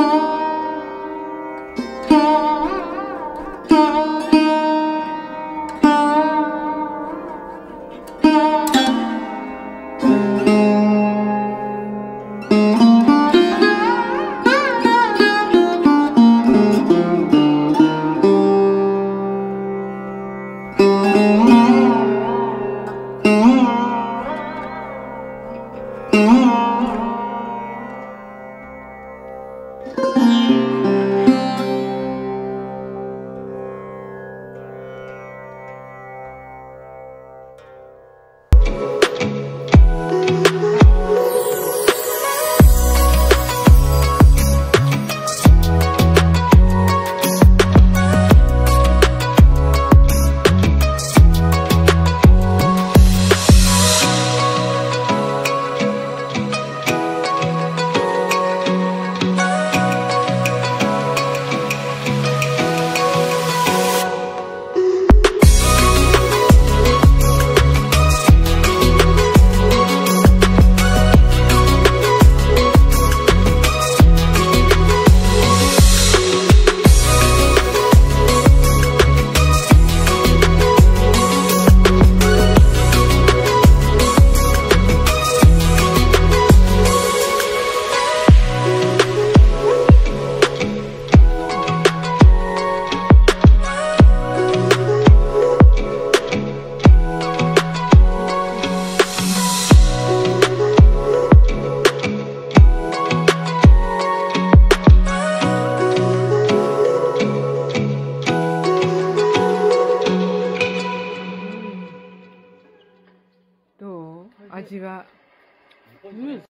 Música 味は。うん